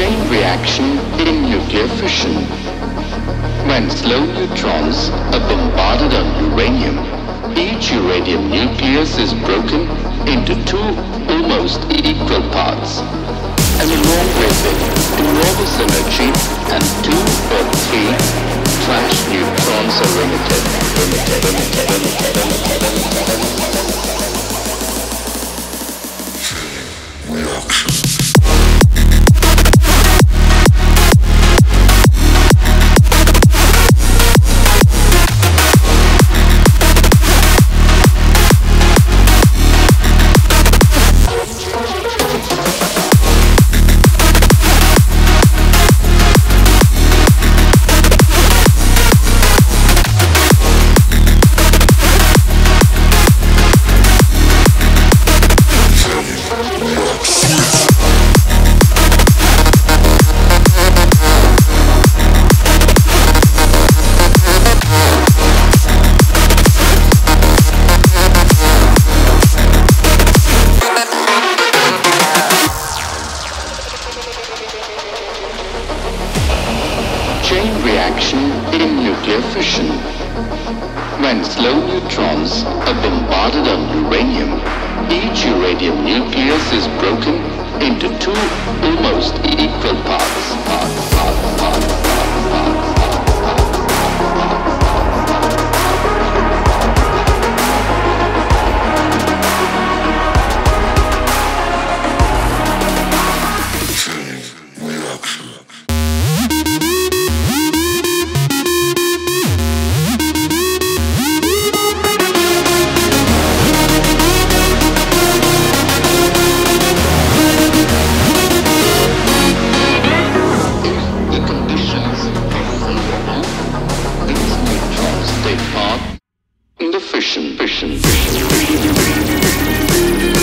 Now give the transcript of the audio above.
Chain reaction in nuclear fission. When slow neutrons are bombarded on uranium, each uranium nucleus is broken into two almost equal parts. And along with it, Chain reaction in nuclear fission. When slow neutrons are bombarded on uranium, each uranium nucleus is broken into two almost equal parts. parts. Christian, Christian, Christian, Christian.